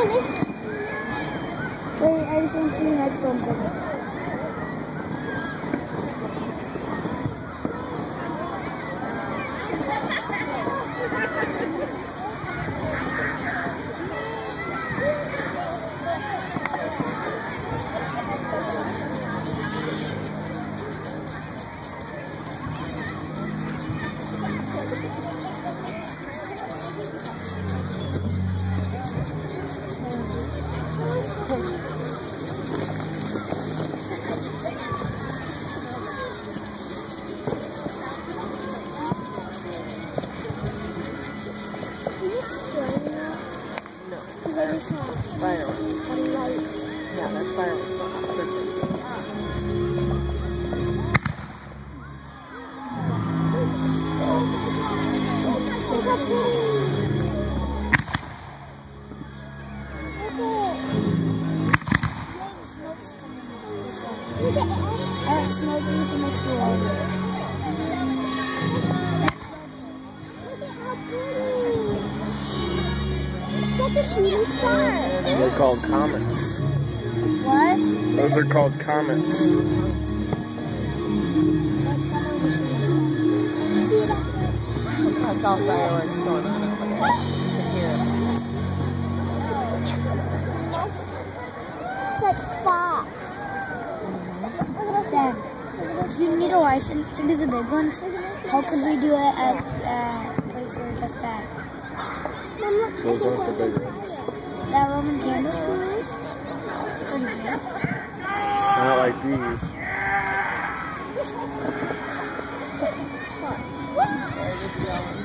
Wait, I just want to see No. Because I just saw Fireworks. Yeah, that's fireworks. Alright, smoke is next one. Such a shooting star. They're called comets. What? Those are called comets. That's all fireworks going on over there. You need a license to do the big ones, how could we do it at uh, place we were just at? Those aren't the big ones. That Roman candle is? Pretty big. Not like these. Just yelling.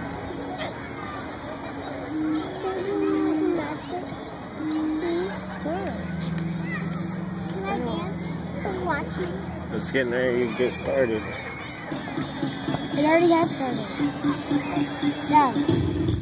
It's getting ready to get started. It already has started. Dad,